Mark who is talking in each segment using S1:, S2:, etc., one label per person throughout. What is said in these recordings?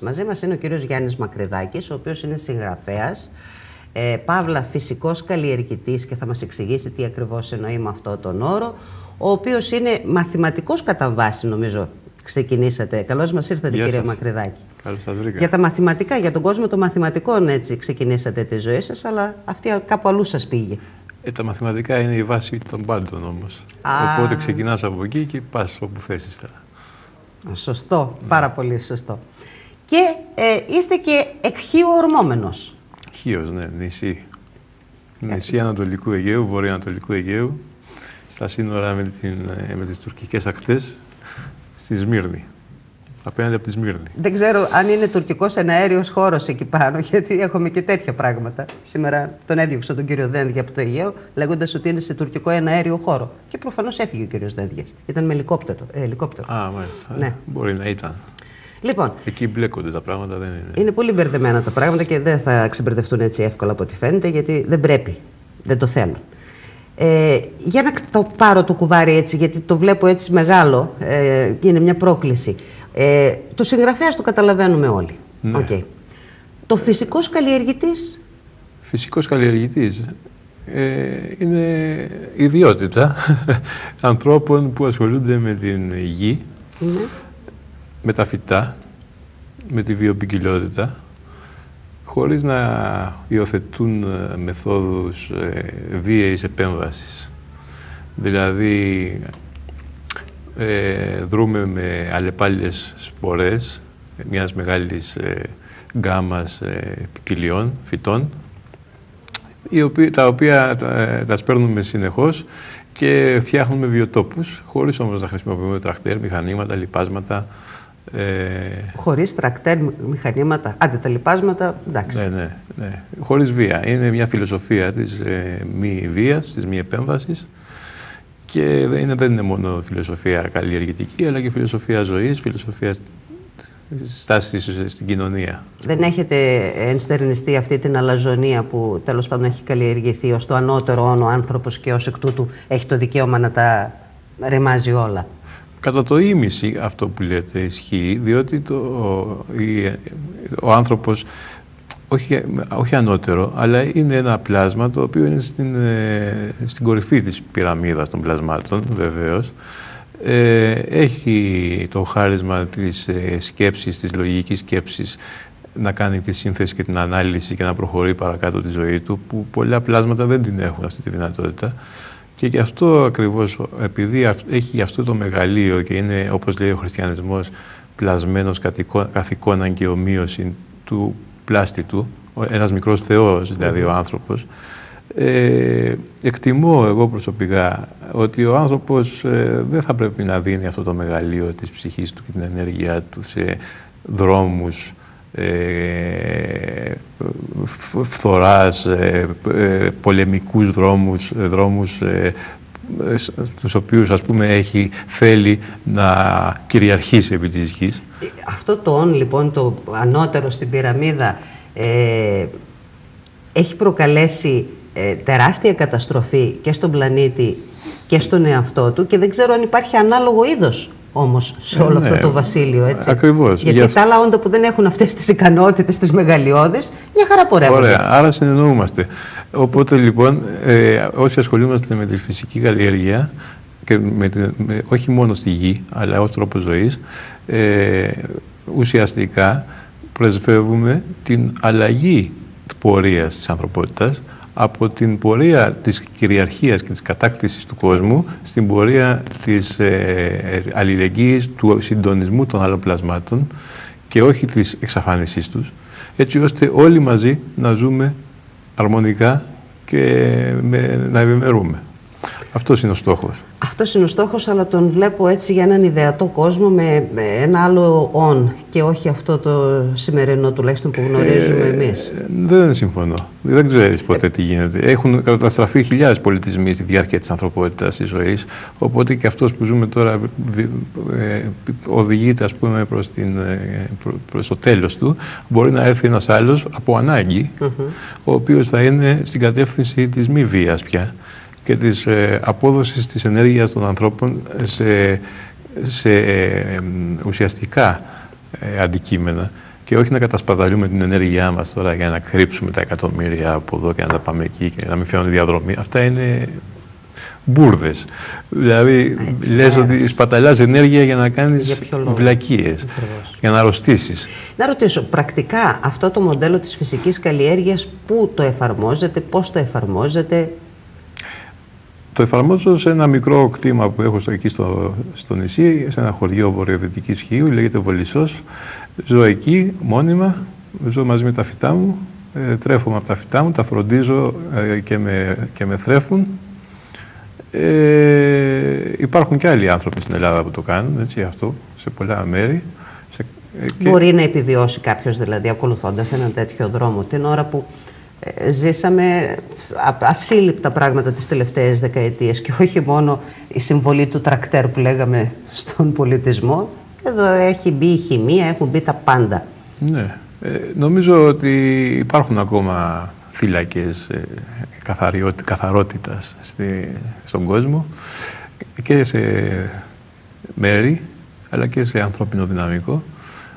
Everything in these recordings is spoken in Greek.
S1: Μαζί μας είναι ο κύριος Γιάννης Μακρυδάκης, ο οποίος είναι συγγραφέας, ε, παύλα φυσικός καλλιεργητής και θα μας εξηγήσει τι ακριβώς εννοεί με αυτό τον όρο, ο οποίος είναι μαθηματικός κατά βάση νομίζω ξεκινήσατε. Καλώς μας ήρθατε κύριε Μακρυδάκη.
S2: Καλώς σας βρήκα.
S1: Για τα μαθηματικά, για τον κόσμο των μαθηματικών έτσι ξεκινήσατε τη ζωή σας, αλλά αυτή κάπου αλλού σας πήγε.
S2: Ε, τα μαθηματικά είναι η βάση των πάντων όμως. Οπότε ξεκινάς από εκεί και πας όπου θέσεις τώρα.
S1: Σωστό, πάρα πολύ σωστό. Και ε, είστε και εκχείο ορμόμενος.
S2: Χίος, ναι, νησί. Νησί Ανατολικού Αιγαίου, Βορειοανατολικού Αιγαίου, στα σύνορα με, την, ε, με τις τουρκικές ακτές, στη Σμύρνη. Απέναντι από τη Σμύρνη.
S1: Δεν ξέρω αν είναι τουρκικός εναέριος χώρος εκεί πάνω, γιατί έχουμε και τέτοια πράγματα. Σήμερα τον έδιωξα τον κύριο Δένδια από το Αιγαίο, λέγοντας ότι είναι σε τουρκικό εναέριο χώρο. Και προφανώς έφυγε ο κύριος Δένδιας. Ήταν με ελικόπτερο. Ε, ελικόπτερο.
S2: Α, μάλιστα. Ναι. Μπορεί να ήταν.
S1: Λοιπόν,
S2: Εκεί μπλέκονται τα πράγματα, δεν είναι.
S1: Είναι πολύ μπερδεμένα τα πράγματα και δεν θα ξεμπερδευτούν έτσι εύκολα από ό,τι φαίνεται, γιατί δεν πρέπει. Δεν το θέλουν. Ε, για να το πάρω το κουβάρι έτσι, γιατί το βλέπω έτσι μεγάλο, ε, είναι μια πρόκληση. Ε, το συγγραφέα το καταλαβαίνουμε όλοι.
S2: Ναι.
S1: Okay. Το φυσικός καλλιεργητής;
S2: Φυσικός καλλιεργητής ε, είναι ιδιότητα ανθρώπων που ασχολούνται με την γη, ναι με τα φυτά, με τη βιοποικιλότητα, χωρίς να υιοθετούν ε, μεθόδους ε, βίαιης επέμβασης. Δηλαδή, ε, δρούμε με αλλεπάλληλες σπορές μιας μεγάλης ε, γκάμας ε, ποικιλιών φυτών, τα οποία ε, τα σπέρνουμε συνεχώς και φτιάχνουμε βιοτόπους, χωρίς όμως να χρησιμοποιούμε τρακτέρ, μηχανήματα, λιπάσματα,
S1: ε... Χωρίς τρακτέρ, μηχανήματα, άντε τα λοιπάσματα, εντάξει.
S2: Ναι, ναι, ναι. Χωρίς βία. Είναι μια φιλοσοφία της ε, μη βίας, της μη επέμβασης. Και δεν είναι, δεν είναι μόνο φιλοσοφία καλλιεργητική, αλλά και φιλοσοφία ζωής, φιλοσοφία στάση στην κοινωνία.
S1: Δεν έχετε ενστερνιστεί αυτή την αλαζονία που τέλος πάντων έχει καλλιεργηθεί ως το ανώτερο όνο άνθρωπος και ως εκ τούτου έχει το δικαίωμα να τα ρεμάζει όλα;
S2: Κατά το ίμιση αυτό που λέτε ισχύει, διότι το, ο άνθρωπος, όχι, όχι ανώτερο, αλλά είναι ένα πλάσμα το οποίο είναι στην, ε, στην κορυφή της πυραμίδας των πλασμάτων, βεβαίως. Ε, έχει το χάρισμα της ε, σκέψης, της λογικής σκέψης, να κάνει τη σύνθεση και την ανάλυση και να προχωρεί παρακάτω τη ζωή του, που πολλά πλάσματα δεν την έχουν αυτή τη δυνατότητα. Και γι' αυτό ακριβώς, επειδή έχει αυτό το μεγαλείο και είναι, όπως λέει ο χριστιανισμός, πλασμένος καθ' εικόνα και ομοίωση του πλάστη του, ένας μικρός θεός δηλαδή ο άνθρωπος, ε, εκτιμώ εγώ προσωπικά ότι ο άνθρωπος ε, δεν θα πρέπει να δίνει αυτό το μεγαλείο της ψυχής του και την ενέργειά του σε δρόμους ε, φθοράς, ε, ε, πολεμικούς δρόμους, δρόμους στους οποίους ας πούμε έχει θέλει να κυριαρχήσει επί της γης.
S1: Αυτό το «ον» λοιπόν, το ανώτερο στην πυραμίδα, έχει προκαλέσει τεράστια καταστροφή και στον πλανήτη και στον εαυτό του και δεν ξέρω αν υπάρχει ανάλογο είδος όμως σε όλο αυτό ναι, το βασίλειο. Έτσι.
S2: Ακριβώς.
S1: Γιατί τα άλλα όντα που δεν έχουν αυτές τις ικανότητες, τις μεγαλειώδεις, μια χαρά πορεύονται.
S2: Ωραία, άρα συνεννοούμαστε. Οπότε λοιπόν, ε, όσοι ασχολούμαστε με τη φυσική καλλιέργεια, και με, με, όχι μόνο στη γη, αλλά ως τρόπος ζωής, ε, ουσιαστικά πρεσβεύουμε την αλλαγή πορείας της ανθρωπότητας από την πορεία της κυριαρχίας και της κατάκτησης του κόσμου στην πορεία της ε, αλληλεγγύης, του συντονισμού των άλλων πλασμάτων και όχι της εξαφάνισής τους, έτσι ώστε όλοι μαζί να ζούμε αρμονικά και με, να ευημερούμε. Αυτός είναι ο στόχος.
S1: Αυτός είναι ο στόχος, αλλά τον βλέπω έτσι για έναν ιδεατό κόσμο με ένα άλλο «on» και όχι αυτό το σημερινό τουλάχιστον που γνωρίζουμε ε, εμείς.
S2: Δεν συμφωνώ. Δεν ξέρεις ποτέ τι γίνεται. Έχουν καταστραφεί χιλιάδες πολιτισμοί στη διάρκεια της ανθρωπότητας της ζωής. Οπότε και αυτός που ζούμε τώρα ε, οδηγείται ας πούμε, προς, την, ε, προς το τέλος του. Μπορεί να έρθει ένας άλλος από ανάγκη, ο οποίος θα είναι στην κατεύθυνση της μη βίας πια και της ε, απόδοσης της ενέργειας των ανθρώπων σε σε ε, ουσιαστικά ε, αντικείμενα και όχι να κατασπαταλούμε την ενέργειά μας τώρα για να κρύψουμε τα εκατομμύρια από εδώ και να τα πάμε εκεί και να μην φέρουν διαδρομή. Αυτά είναι μπουρδες. Δηλαδή, λες ναι, ότι σπαταλάς ενέργεια για να κάνεις βλακίες, για να αρρωστήσεις.
S1: Να ρωτήσω, πρακτικά αυτό το μοντέλο της φυσικής καλλιέργειας, πού το εφαρμόζεται, πώς το εφαρμόζεται.
S2: Το εφαρμόζω σε ένα μικρό κτήμα που έχω στο, εκεί στο, στο νησί, σε ένα χωριό βορειοδυτικής Χίου, λέγεται Βολισό. Ζω εκεί μόνιμα, ζω μαζί με τα φυτά μου, ε, τρέφομαι από τα φυτά μου, τα φροντίζω ε, και, με, και με θρέφουν ε, υπάρχουν και άλλοι άνθρωποι στην Ελλάδα που το κάνουν, έτσι, αυτό, σε πολλά μέρη. Σε,
S1: ε, Μπορεί να επιβιώσει κάποιος δηλαδή ακολουθώντας έναν τέτοιο δρόμο την ώρα που ε, ζήσαμε ασύλληπτα πράγματα τις τελευταίες δεκαετίες και όχι μόνο η συμβολή του τρακτέρ που λέγαμε στον πολιτισμό. Εδώ έχει μπει η χημεία, έχουν μπει τα πάντα.
S2: Ναι. Ε, νομίζω ότι υπάρχουν ακόμα φύλακες ε, καθαρότητας στη, στον κόσμο και σε μέρη αλλά και σε ανθρώπινο δυναμικό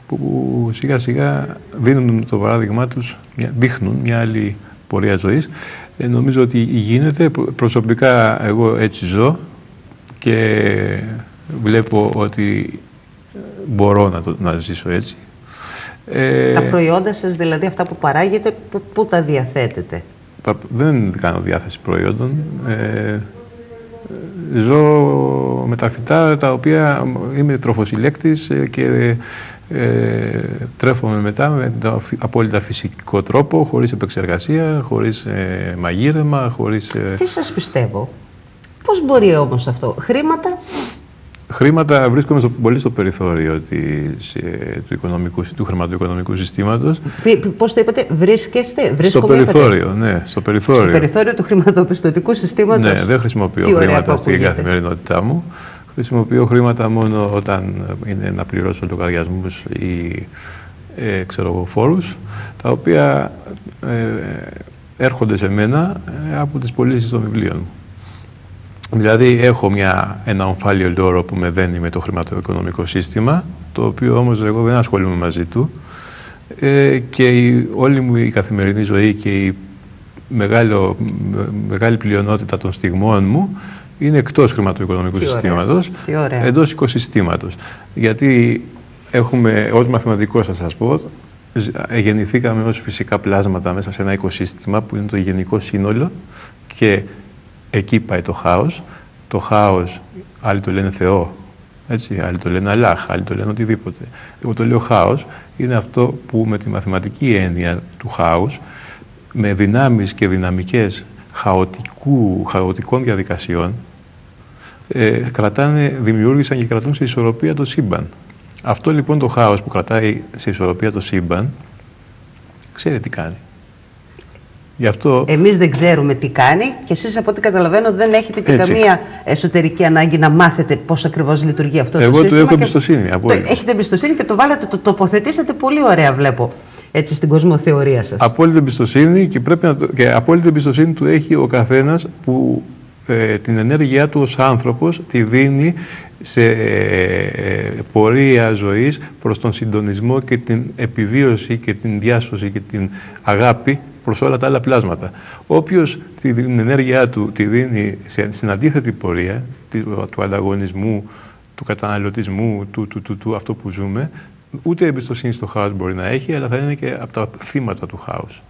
S2: που σιγά σιγά δίνουν το παράδειγμά τους, δείχνουν μια άλλη πορεία ζωής. Ε, νομίζω ότι γίνεται, προσωπικά εγώ έτσι ζω και βλέπω ότι μπορώ να, το, να ζήσω έτσι
S1: ε, τα προϊόντα σας, δηλαδή αυτά που παράγετε, πού, τα διαθέτετε;
S2: Δεν κάνω διάθεση προϊόντων. Ε, ζω με τα φυτά τα οποία είμαι τροφοσυλλέκτης ε, και ε, τρέφομαι μετά με το απόλυτα φυσικό τρόπο, χωρίς επεξεργασία, χωρίς ε, μαγείρεμα, χωρίς... Ε...
S1: Τι σας πιστεύω; Πώς μπορεί όμως αυτό; Χρήματα;
S2: Χρήματα βρίσκομαι στο, πολύ στο περιθώριο της, του, οικονομικού, του χρηματοοικονομικού συστήματος.
S1: Πώς το είπατε, βρίσκεστε,
S2: βρίσκομαι, Στο περιθώριο, είπατε. ναι, στο περιθώριο. Στο
S1: περιθώριο του χρηματοπιστωτικού συστήματος.
S2: Ναι, δεν χρησιμοποιώ Τι χρήματα στην καθημερινότητά μου. Χρησιμοποιώ χρήματα μόνο όταν είναι να πληρώσω λογαριασμούς ή ε, ξέρω φόρους, τα οποία ε, έρχονται σε μένα ε, από τις πωλήσεις των βιβλίων μου. Δηλαδή έχω μια, ένα ομφάλιο λόρο που με δένει με το χρηματοοικονομικό σύστημα, το οποίο όμως εγώ δεν ασχολούμαι μαζί του ε, και η, όλη μου η καθημερινή ζωή και η μεγάλο, μεγάλη πλειονότητα των στιγμών μου είναι εκτός χρηματοοικονομικού συστήματος, εντός οικοσυστήματος. Γιατί έχουμε, ως μαθηματικός θα σας πω, γεννηθήκαμε ως φυσικά πλάσματα μέσα σε ένα οικοσύστημα που είναι το γενικό σύνολο και εκεί πάει το χάος. Το χάος, άλλοι το λένε Θεό, έτσι, άλλοι το λένε Αλλάχ, άλλοι το λένε οτιδήποτε. Εγώ το λέω χάος, είναι αυτό που με τη μαθηματική έννοια του χάους, με δυνάμεις και δυναμικές χαοτικού, χαοτικών διαδικασιών, ε, κρατάνε, δημιούργησαν και κρατούν σε ισορροπία το σύμπαν. Αυτό λοιπόν το χάος που κρατάει σε ισορροπία το σύμπαν, ξέρει τι κάνει.
S1: Γι αυτό... Εμείς δεν ξέρουμε τι κάνει και εσείς από ό,τι καταλαβαίνω δεν έχετε και καμία εσωτερική ανάγκη να μάθετε πώς ακριβώς λειτουργεί αυτό
S2: Εγώ
S1: το σύστημα.
S2: Εγώ του έχω εμπιστοσύνη.
S1: Το, έχετε εμπιστοσύνη και το βάλατε, το τοποθετήσατε πολύ ωραία βλέπω έτσι στην κοσμοθεωρία σας.
S2: Απόλυτη εμπιστοσύνη και, πρέπει να και απόλυτη εμπιστοσύνη του έχει ο καθένας που ε, την ενέργειά του ως άνθρωπος τη δίνει σε ε, πορεία ζωής προς τον συντονισμό και την επιβίωση και την διάσωση και την αγάπη προς όλα τα άλλα πλάσματα. Όποιος την ενέργειά του τη δίνει στην αντίθετη πορεία του ανταγωνισμού, του καταναλωτισμού, του, του, του, του αυτό που ζούμε, ούτε εμπιστοσύνη στο χάος μπορεί να έχει, αλλά θα είναι και από τα θύματα του χάους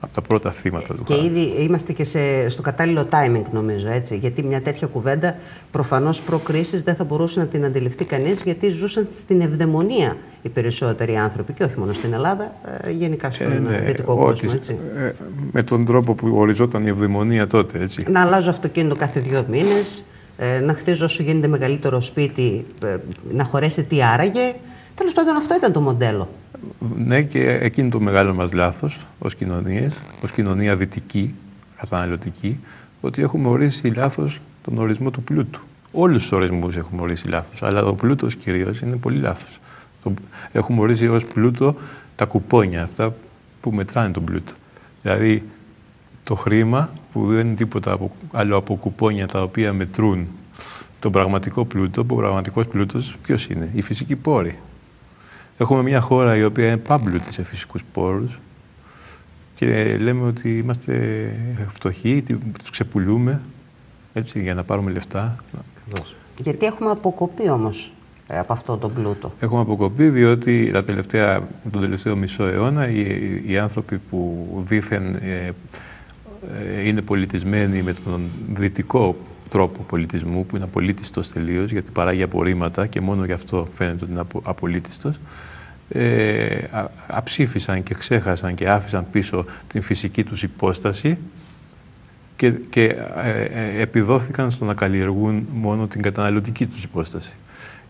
S2: από τα πρώτα θύματα του
S1: Και ήδη είμαστε και σε, στο κατάλληλο timing, νομίζω, έτσι. Γιατί μια τέτοια κουβέντα προφανώς προ-κρίση δεν θα μπορούσε να την αντιληφθεί κανείς, γιατί ζούσαν στην ευδαιμονία οι περισσότεροι άνθρωποι, και όχι μόνο στην Ελλάδα, ε, γενικά στον ε, ναι, δυτικό κόσμο. Έτσι. Ε,
S2: με τον τρόπο που οριζόταν η ευδαιμονία τότε, έτσι.
S1: Να αλλάζω αυτοκίνητο κάθε δύο μήνες, ε, να χτίζω όσο γίνεται μεγαλύτερο σπίτι, ε, να χωρέσει τι άραγε. Τέλος πάντων, αυτό ήταν το μοντέλο.
S2: Ναι, και εκείνο το μεγάλο μας λάθος ως κοινωνίες, ως κοινωνία δυτική, καταναλωτική, ότι έχουμε ορίσει λάθος τον ορισμό του πλούτου. Όλους τους ορισμούς έχουμε ορίσει λάθος, αλλά ο πλούτος κυρίως είναι πολύ λάθος. Έχουμε ορίσει ως πλούτο τα κουπόνια, αυτά που μετράνε τον πλούτο. Δηλαδή, το χρήμα που δεν είναι τίποτα άλλο από κουπόνια τα οποία μετρούν τον πραγματικό πλούτο, που ο πραγματικός πλούτος ποιος είναι, η φυσική πόρη. Έχουμε μια χώρα η οποία είναι πάμπλουτη σε φυσικούς πόρους και λέμε ότι είμαστε φτωχοί, τους ξεπουλούμε έτσι, για να πάρουμε λεφτά.
S1: Γιατί έχουμε αποκοπεί όμως ε, από αυτό τον πλούτο.
S2: Έχουμε αποκοπεί διότι τα τελευταία, τον τελευταίο μισό αιώνα οι, οι άνθρωποι που δήθεν ε, ε, είναι πολιτισμένοι με τον δυτικό τρόπο πολιτισμού που είναι απολύτιστος τελείως γιατί παράγει απορρίμματα και μόνο γι' αυτό φαίνεται ότι είναι απολύτιστος ε, αψήφισαν και ξέχασαν και άφησαν πίσω την φυσική τους υπόσταση και, και ε, επιδόθηκαν στο να καλλιεργούν μόνο την καταναλωτική τους υπόσταση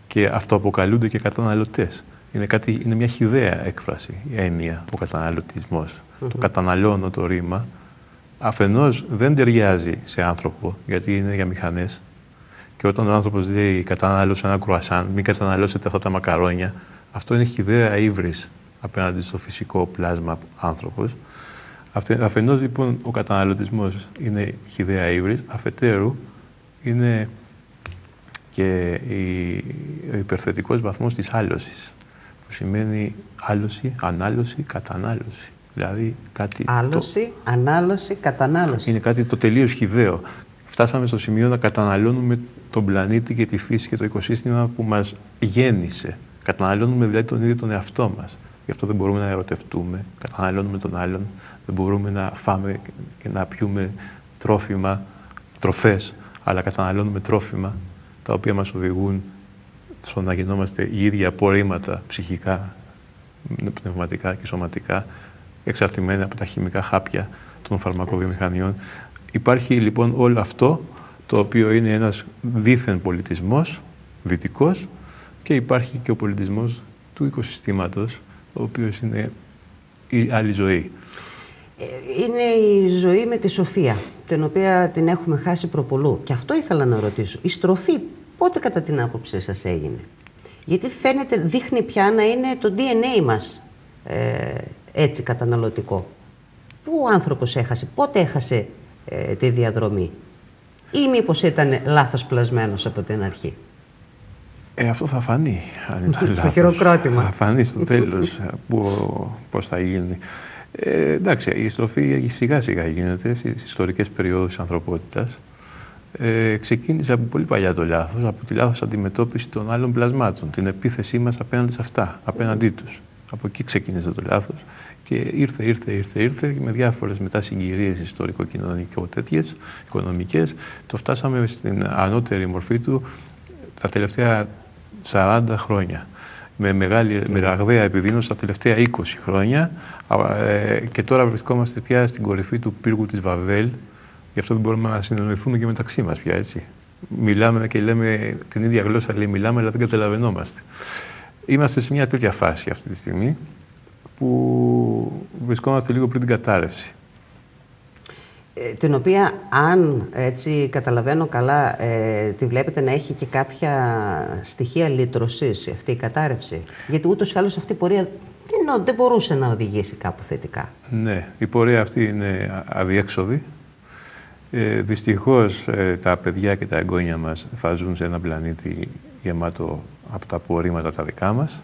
S2: και αυτοαποκαλούνται και καταναλωτές. Είναι, κάτι, είναι μια χιδαία έκφραση, η έννοια, ο καταναλωτισμός. Το καταναλώνω το ρήμα, αφενός δεν ταιριάζει σε άνθρωπο, γιατί είναι για μηχανές. Και όταν ο άνθρωπος λέει κατανάλωσε ένα κρουασάν, μην καταναλώσετε αυτά τα μακαρόνια, αυτό είναι χιδαία ύβρις απέναντι στο φυσικό πλάσμα άνθρωπος. Αφενός λοιπόν ο καταναλωτισμός είναι χιδαία ύβρις, αφετέρου είναι και ο υπερθετικός βαθμός της άλωσης, που σημαίνει άλωση, ανάλωση, κατανάλωση. Δηλαδή κάτι.
S1: Άλωση, το... ανάλωση, κατανάλωση.
S2: Είναι κάτι το τελείως χιδαίο. Φτάσαμε στο σημείο να καταναλώνουμε τον πλανήτη και τη φύση και το οικοσύστημα που μας γέννησε. Καταναλώνουμε δηλαδή τον ίδιο τον εαυτό μας. Γι' αυτό δεν μπορούμε να ερωτευτούμε. Καταναλώνουμε τον άλλον. Δεν μπορούμε να φάμε και να πιούμε τρόφιμα, τροφές, αλλά καταναλώνουμε τρόφιμα τα οποία μας οδηγούν στο να γινόμαστε οι ίδια απορρίμματα ψυχικά, πνευματικά και σωματικά, εξαρτημένα από τα χημικά χάπια των φαρμακοβιομηχανιών. Υπάρχει λοιπόν όλο αυτό, το οποίο είναι ένας δίθεν πολιτισμός, δυτικός, και υπάρχει και ο πολιτισμός του οικοσυστήματος, ο οποίος είναι η άλλη ζωή.
S1: Ε, είναι η ζωή με τη σοφία, την οποία την έχουμε χάσει προπολού. Και αυτό ήθελα να ρωτήσω. Η στροφή πότε κατά την άποψή σας έγινε; Γιατί φαίνεται, δείχνει πια να είναι το DNA μας ε, έτσι καταναλωτικό. Πού ο άνθρωπος έχασε, πότε έχασε ε, τη διαδρομή; Ή μήπως ήταν λάθος πλασμένος από την αρχή;
S2: Ε, αυτό θα φανεί. Αν ήταν
S1: στο χειροκρότημα.
S2: Θα φανεί στο τέλος πώς θα γίνει. Ε, εντάξει, η στροφή σιγά σιγά γίνεται στις ιστορικές περιόδους της ανθρωπότητας. Ε, ξεκίνησε από πολύ παλιά το λάθος, από τη λάθος αντιμετώπιση των άλλων πλασμάτων, την επίθεσή μας απέναντι σε αυτά, απέναντί τους. Από εκεί ξεκίνησε το λάθος και ήρθε, ήρθε, ήρθε, ήρθε και με διάφορες μετά συγκυρίες ιστορικο-κοινωνικο τέτοιες, οικονομικές, το φτάσαμε στην ανώτερη μορφή του τα τελευταία 40 χρόνια με μεγάλη, με ραγδαία επιδείνωση τα τελευταία 20 χρόνια ε, και τώρα βρισκόμαστε πια στην κορυφή του πύργου της Βαβέλ. Γι' αυτό δεν μπορούμε να συνεννοηθούμε και μεταξύ μας πια, έτσι. Μιλάμε και λέμε την ίδια γλώσσα, λέει μιλάμε, αλλά δεν καταλαβαίνόμαστε. Είμαστε σε μια τέτοια φάση αυτή τη στιγμή που βρισκόμαστε λίγο πριν την κατάρρευση.
S1: Ε, την οποία, αν έτσι καταλαβαίνω καλά, ε, τη βλέπετε να έχει και κάποια στοιχεία λύτρωσης αυτή η κατάρρευση; Γιατί ούτως ή άλλως αυτή η πορεία δεν, δεν μπορούσε να οδηγήσει κάπου θετικά.
S2: Ναι, η πορεία αυτή είναι αδιέξοδη. Ε, δυστυχώς ε, τα παιδιά και τα εγγόνια μας θα ζουν σε ένα πλανήτη γεμάτο από τα απορρίμματα τα δικά μας.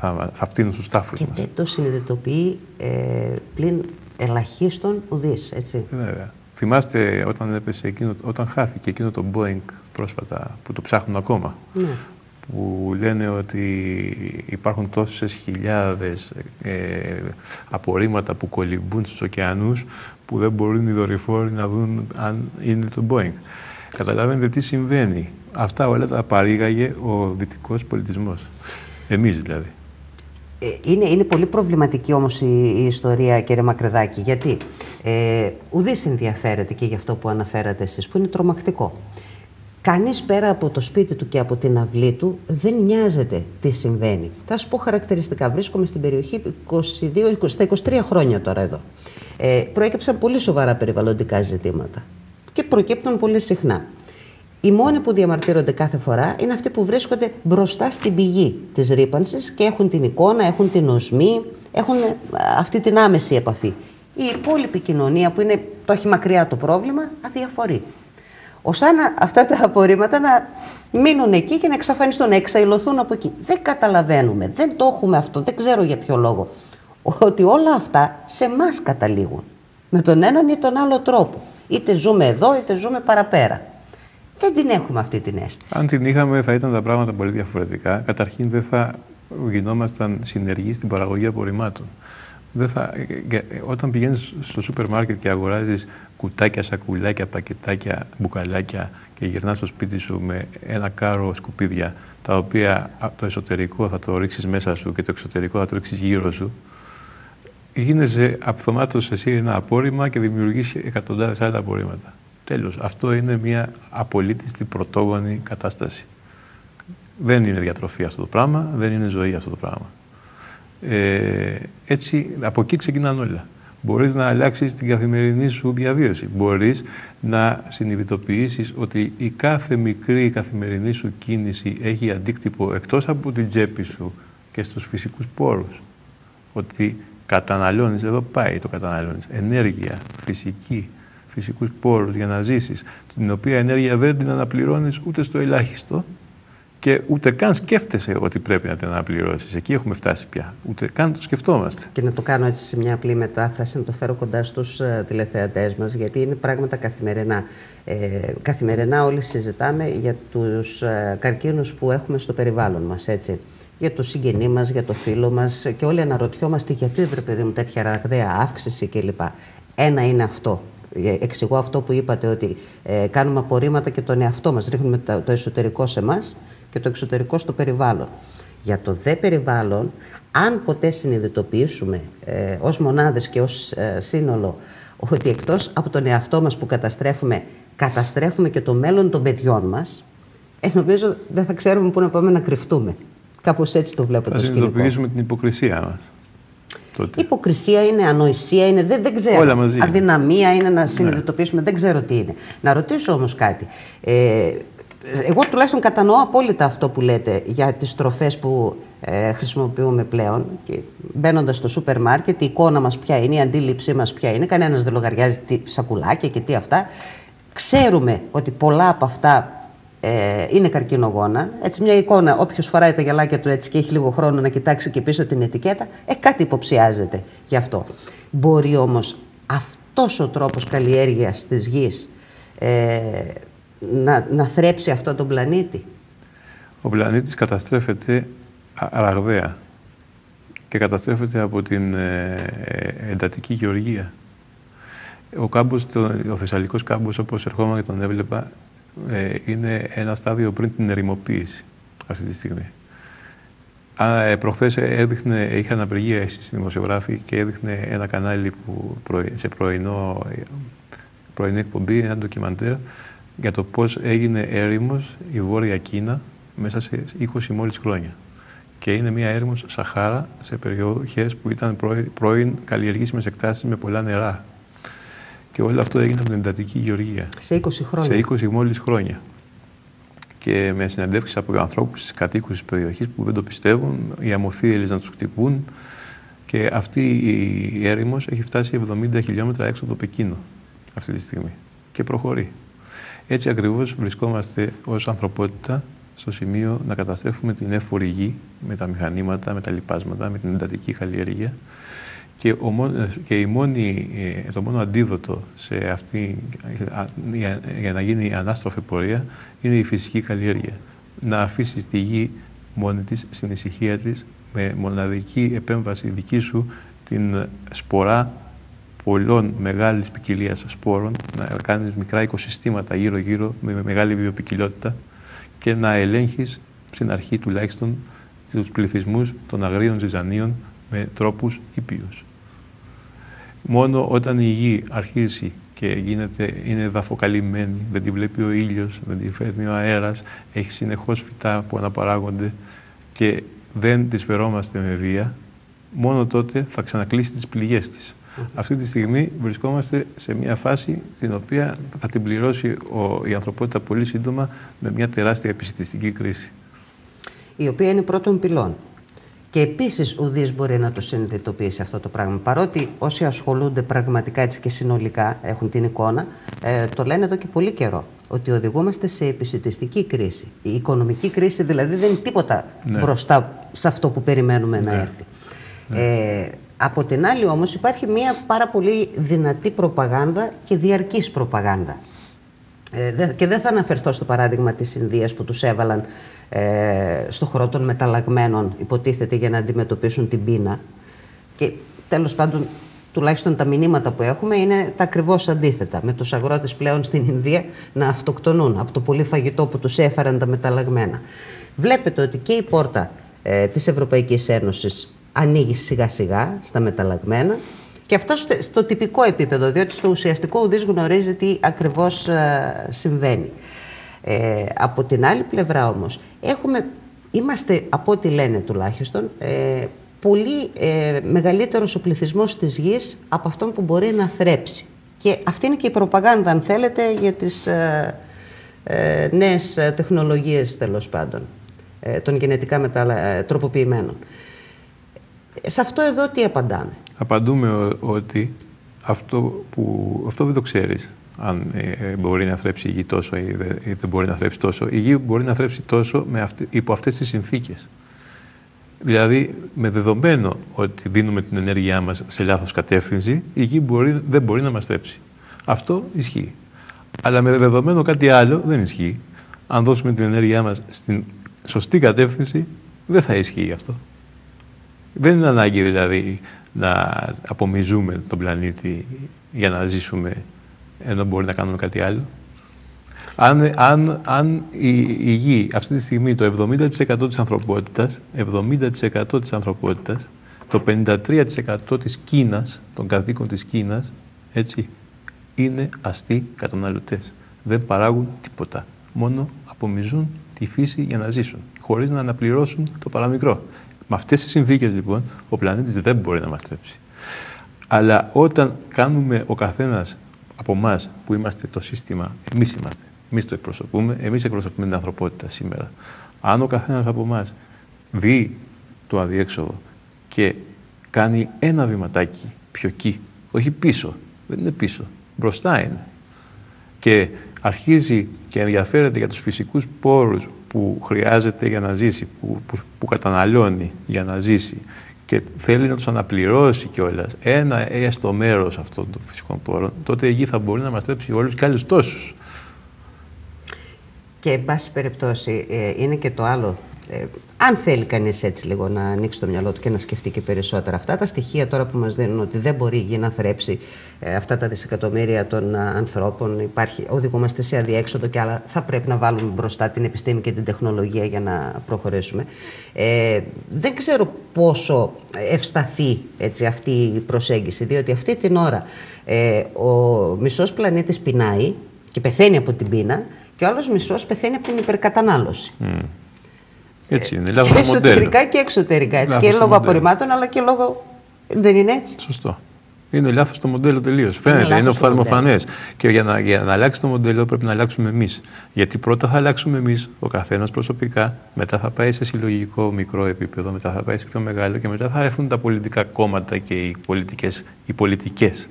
S2: Θα, θα φτύνουν στους τάφους
S1: και μας. Και δεν το συνειδητοποιεί ε, πλην ελαχίστων ουδής, έτσι.
S2: Βέβαια. Θυμάστε όταν, έπεσε εκείνο, όταν χάθηκε εκείνο το Boeing πρόσφατα, που το ψάχνουν ακόμα, ναι. που λένε ότι υπάρχουν τόσες χιλιάδες ε, απορρίμματα που κολυμπούν στους ωκεανούς που δεν μπορούν οι δορυφόροι να δουν αν είναι το Boeing. Καταλαβαίνετε τι συμβαίνει. Αυτά όλα τα παρήγαγε ο δυτικός πολιτισμός. Εμείς δηλαδή.
S1: Ε, είναι, είναι πολύ προβληματική όμως η, η ιστορία, κύριε Μακρεδάκη, γιατί ε, ουδής ενδιαφέρεται και γι' αυτό που αναφέρατε εσείς, που είναι τρομακτικό. Κανείς πέρα από το σπίτι του και από την αυλή του δεν νοιάζεται τι συμβαίνει. Θα σου πω χαρακτηριστικά. Βρίσκομαι στην περιοχή 22, 20, 23 χρόνια τώρα εδώ. Ε, προέκυψαν πολύ σοβαρά περιβαλλοντικά ζητήματα και προκύπτουν πολύ συχνά. Οι μόνοι που διαμαρτύρονται κάθε φορά είναι αυτοί που βρίσκονται μπροστά στην πηγή της ρήπανσης και έχουν την εικόνα, έχουν την οσμή, έχουν ε, αυτή την άμεση επαφή. Η υπόλοιπη κοινωνία που είναι το έχει μακριά το πρόβλημα αδιαφορεί. Ώστε αυτά τα απορρίμματα να μείνουν εκεί και να εξαφανιστούν, να εξαϊλωθούν από εκεί. Δεν καταλαβαίνουμε, δεν το έχουμε αυτό, δεν ξέρω για ποιο λόγο. Ότι όλα αυτά σε εμά καταλήγουν. Με τον έναν ή τον άλλο τρόπο. Είτε ζούμε εδώ, είτε ζούμε παραπέρα. Δεν την έχουμε αυτή την αίσθηση.
S2: Αν την είχαμε, θα ήταν τα πράγματα πολύ διαφορετικά. Καταρχήν, δεν θα γινόμασταν συνεργοί στην παραγωγή απορριμμάτων. Δεν θα, όταν πηγαίνεις στο σούπερ μάρκετ και αγοράζεις κουτάκια, σακουλάκια, πακετάκια, μπουκαλάκια και γυρνάς στο σπίτι σου με ένα κάρο σκουπίδια τα οποία το εσωτερικό θα το ρίξεις μέσα σου και το εξωτερικό θα το ρίξεις γύρω σου γίνεσαι αυθομάτως εσύ ένα απόρριμα και δημιουργείς εκατοντάδες άλλα απορρίμματα. Τέλος. Αυτό είναι μια απολύτιστη πρωτόγονη κατάσταση. Δεν είναι διατροφή αυτό το πράγμα, δεν είναι ζωή αυτό το πράγμα. Ε, έτσι, από εκεί ξεκινάνε όλα. Μπορείς να αλλάξεις την καθημερινή σου διαβίωση. Μπορείς να συνειδητοποιήσεις ότι η κάθε μικρή καθημερινή σου κίνηση έχει αντίκτυπο εκτός από την τσέπη σου και στους φυσικούς πόρους. Ότι καταναλώνεις, εδώ πάει το καταναλώνεις, ενέργεια, φυσική, φυσικούς πόρους για να ζήσεις, την οποία ενέργεια δεν την αναπληρώνεις ούτε στο ελάχιστο, και ούτε καν σκέφτεσαι ότι πρέπει να την αναπληρώσεις. Εκεί έχουμε φτάσει πια. Ούτε καν το σκεφτόμαστε.
S1: Και να το κάνω έτσι σε μια απλή μετάφραση, να το φέρω κοντά στους uh, τηλεθεατές μας, γιατί είναι πράγματα καθημερινά. Ε, καθημερινά όλοι συζητάμε για τους uh, καρκίνους που έχουμε στο περιβάλλον μας. Για το συγγενή μας, για το φίλο μας και όλοι αναρωτιόμαστε γιατί βρε παιδί μου τέτοια ραγδαία αύξηση κλπ. Ένα είναι αυτό ε, εξηγώ αυτό που είπατε ότι ε, κάνουμε απορρίμματα και τον εαυτό μας, ρίχνουμε το εσωτερικό σε εμά και το εξωτερικό στο περιβάλλον. Για το δε περιβάλλον, αν ποτέ συνειδητοποιήσουμε ε, ως μονάδες και ως ε, σύνολο ότι εκτός από τον εαυτό μας που καταστρέφουμε, καταστρέφουμε και το μέλλον των παιδιών μας, ε, νομίζω δεν θα ξέρουμε πού να πάμε να κρυφτούμε. Κάπως έτσι το βλέπω
S2: θα
S1: το σκηνικό.
S2: Θα συνειδητοποιήσουμε την υποκρισία μας.
S1: Τότε. Υποκρισία είναι, ανοησία είναι, δεν, δεν ξέρω.
S2: Όλα μαζί.
S1: Αδυναμία είναι να συνειδητοποιήσουμε, δεν ξέρω τι είναι. Να ρωτήσω όμως κάτι. Ε, εγώ τουλάχιστον κατανοώ απόλυτα αυτό που λέτε για τις τροφές που ε, χρησιμοποιούμε πλέον και μπαίνοντας στο σούπερ μάρκετ, η εικόνα μας ποια είναι, η αντίληψή μας ποια είναι, κανένας δεν λογαριάζει τι σακουλάκια και τι αυτά. Ξέρουμε ότι πολλά από αυτά ε, είναι καρκινογόνα. Έτσι, μια εικόνα, όποιος φοράει τα γυαλάκια του έτσι και έχει λίγο χρόνο να κοιτάξει και πίσω την ετικέτα, ε, κάτι υποψιάζεται γι' αυτό. Μπορεί όμως αυτός ο τρόπος καλλιέργειας της γης ε, να, να θρέψει αυτό τον πλανήτη;
S2: Ο πλανήτης καταστρέφεται ραγδαία και καταστρέφεται από την ε, ε, εντατική γεωργία. Ο, κάμπος, το, ο Θεσσαλικός κάμπος, όπως ερχόμουν και τον έβλεπα, ε, είναι ένα στάδιο πριν την ερημοποίηση αυτή τη στιγμή. Α, προχθές έδειχνε, είχαν απεργία εσείς δημοσιογράφοι και έδειχνε ένα κανάλι που σε πρωινό, πρωινή εκπομπή, ένα ντοκιμαντέρ, για το πώς έγινε έρημος η Βόρεια Κίνα μέσα σε 20 μόλις χρόνια. Και είναι μια έρημος Σαχάρα σε περιοχές που ήταν πρώην καλλιεργήσιμες εκτάσεις με πολλά νερά. Και όλο αυτό έγινε από την εντατική γεωργία.
S1: Σε 20 χρόνια.
S2: Σε 20 μόλις χρόνια. Και με συναντεύξεις από ανθρώπους, κατοίκους της περιοχής που δεν το πιστεύουν, οι αμοθίελες να τους χτυπούν. Και αυτή η έρημος έχει φτάσει 70 χιλιόμετρα έξω από το Πεκίνο αυτή τη στιγμή. Και προχωρεί. Έτσι ακριβώς βρισκόμαστε ως ανθρωπότητα στο σημείο να καταστρέφουμε την έφορη γη με τα μηχανήματα, με τα λοιπάσματα, με την εντατική καλλιέργεια και, ο, και η μόνη, ε, το μόνο αντίδοτο σε αυτή, για να γίνει η ανάστροφη πορεία είναι η φυσική καλλιέργεια. Να αφήσει τη γη μόνη της, στην ησυχία της, με μοναδική επέμβαση δική σου την σπορά πολλών μεγάλης ποικιλία σπόρων, να κάνεις μικρά οικοσυστήματα γύρω-γύρω με μεγάλη βιοπικιλότητα και να ελέγχεις στην αρχή τουλάχιστον τους πληθυσμούς των αγρίων ζυζανίων με τρόπους ήπιους. Μόνο όταν η γη αρχίσει και γίνεται, είναι δαφοκαλυμμένη, δεν τη βλέπει ο ήλιος, δεν τη φέρνει ο αέρας, έχει συνεχώς φυτά που αναπαράγονται και δεν τις φερόμαστε με βία, μόνο τότε θα ξανακλείσει τις πληγές της. Αυτή τη στιγμή βρισκόμαστε σε μια φάση την οποία θα την πληρώσει ο, η ανθρωπότητα πολύ σύντομα με μια τεράστια επιστημιστική κρίση.
S1: Η οποία είναι πρώτον πυλών. Και επίσης ουδή μπορεί να το συνειδητοποιήσει αυτό το πράγμα. Παρότι όσοι ασχολούνται πραγματικά έτσι και συνολικά έχουν την εικόνα, ε, το λένε εδώ και πολύ καιρό. ότι οδηγούμαστε σε επισητιστική κρίση. Η οικονομική κρίση δηλαδή δεν είναι τίποτα
S2: Ναι.
S1: μπροστά σε αυτό που περιμένουμε να
S2: Ναι.
S1: έρθει. Ε, από την άλλη όμως υπάρχει μια πάρα πολύ δυνατή προπαγάνδα και διαρκής προπαγάνδα. Ε, δε- και δεν θα αναφερθώ στο παράδειγμα της Ινδίας που τους έβαλαν ε, στο χώρο των μεταλλαγμένων υποτίθεται για να αντιμετωπίσουν την πείνα. Και τέλος πάντων τουλάχιστον τα μηνύματα που έχουμε είναι τα ακριβώς αντίθετα. Με τους αγρότες πλέον στην Ινδία να αυτοκτονούν από το πολύ φαγητό που τους έφεραν τα μεταλλαγμένα. Βλέπετε ότι και η πόρτα ε, της Ευρωπαϊκής Ένωσης ανοίγει σιγά σιγά στα μεταλλαγμένα και αυτό στο, στο τυπικό επίπεδο, διότι στο ουσιαστικό ουδής γνωρίζει τι ακριβώς ε, συμβαίνει. Ε, από την άλλη πλευρά όμως, έχουμε, είμαστε από ό,τι λένε τουλάχιστον, ε, πολύ ε, μεγαλύτερος ο πληθυσμός της γης από αυτόν που μπορεί να θρέψει. Και αυτή είναι και η προπαγάνδα, αν θέλετε, για τις ε, ε, νέες ε, τεχνολογίες, τέλος πάντων, ε, των γενετικά μεταλλα... ε, τροποποιημένων. Ε, Σε αυτό εδώ τι απαντάμε.
S2: Απαντούμε ο- ότι αυτό, που, αυτό δεν το ξέρεις αν ε, ε, μπορεί να θρέψει η γη τόσο ή δεν, ή δεν μπορεί να θρέψει τόσο. Η γη μπορεί να θρέψει τόσο με αυτή, υπό αυτές τις συνθήκες. Δηλαδή, με δεδομένο ότι δίνουμε την ενέργειά μας σε λάθος κατεύθυνση, η γη μπορεί, δεν μπορεί να μας θρέψει. Αυτό ισχύει. Αλλά με δεδομένο κάτι άλλο δεν ισχύει. Αν δώσουμε την ενέργειά μας στην σωστή κατεύθυνση, δεν θα ισχύει αυτό. Δεν είναι ανάγκη δηλαδή να απομυζούμε τον πλανήτη για να ζήσουμε ενώ μπορεί να κάνουμε κάτι άλλο. Αν, αν, αν η, η γη αυτή τη στιγμή το 70% της ανθρωπότητας, 70% της ανθρωπότητας, το 53% της Κίνας, των κατοίκων της Κίνας, έτσι, είναι αστεί καταναλωτές. Δεν παράγουν τίποτα. Μόνο απομυζούν τη φύση για να ζήσουν, χωρίς να αναπληρώσουν το παραμικρό. Με αυτές τις συνθήκες λοιπόν, ο πλανήτης δεν μπορεί να μας τρέψει. Αλλά όταν κάνουμε ο καθένας από εμά που είμαστε το σύστημα, εμείς είμαστε, εμείς το εκπροσωπούμε, εμείς εκπροσωπούμε την ανθρωπότητα σήμερα. Αν ο καθένας από εμά δει το αδιέξοδο και κάνει ένα βηματάκι πιο εκεί, όχι πίσω, δεν είναι πίσω, μπροστά είναι. Και αρχίζει και ενδιαφέρεται για τους φυσικούς πόρους που χρειάζεται για να ζήσει, που, που, που καταναλώνει για να ζήσει και θέλει να τους αναπληρώσει κιόλας ένα έστω μέρος αυτών των φυσικών πόρων, τότε η γη θα μπορεί να μας τρέψει όλους και άλλους τόσους.
S1: Και εν πάση περιπτώσει ε, είναι και το άλλο. Ε, αν θέλει κανείς έτσι λίγο να ανοίξει το μυαλό του και να σκεφτεί και περισσότερα. Αυτά τα στοιχεία τώρα που μας δίνουν ότι δεν μπορεί η γη να θρέψει ε, αυτά τα δισεκατομμύρια των α, ανθρώπων, υπάρχει, οδηγούμαστε σε αδιέξοδο και άλλα, θα πρέπει να βάλουμε μπροστά την επιστήμη και την τεχνολογία για να προχωρήσουμε. Ε, δεν ξέρω πόσο ευσταθεί έτσι, αυτή η προσέγγιση, διότι αυτή την ώρα ε, ο μισός πλανήτης πεινάει και πεθαίνει από την πείνα και ο άλλος μισός πεθαίνει από την υπερκατανάλωση.
S2: Έτσι είναι,
S1: Και
S2: λάθος το μοντέλο.
S1: εσωτερικά και εξωτερικά. Έτσι,
S2: Λάθος
S1: και
S2: το
S1: λόγω
S2: μοντέλο.
S1: απορριμμάτων, αλλά και λόγω. Δεν είναι έτσι.
S2: Σωστό. Είναι λάθος το μοντέλο τελείως. Φαίνεται, είναι,
S1: λάθος το
S2: οφθαλμοφανές. Και για να, για να αλλάξει το μοντέλο πρέπει να αλλάξουμε εμείς. Γιατί πρώτα θα αλλάξουμε εμείς, ο καθένας προσωπικά, μετά θα πάει σε συλλογικό μικρό επίπεδο, μετά θα πάει σε πιο μεγάλο και μετά θα έρθουν τα πολιτικά κόμματα και οι πολιτικές οι πολιτικές